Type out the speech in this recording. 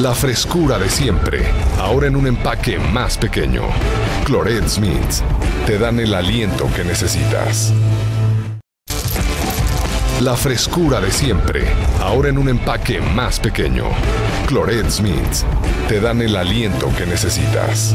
La frescura de siempre, ahora en un empaque más pequeño. Cloret Smiths te dan el aliento que necesitas. La frescura de siempre, ahora en un empaque más pequeño. Cloret Smiths te dan el aliento que necesitas.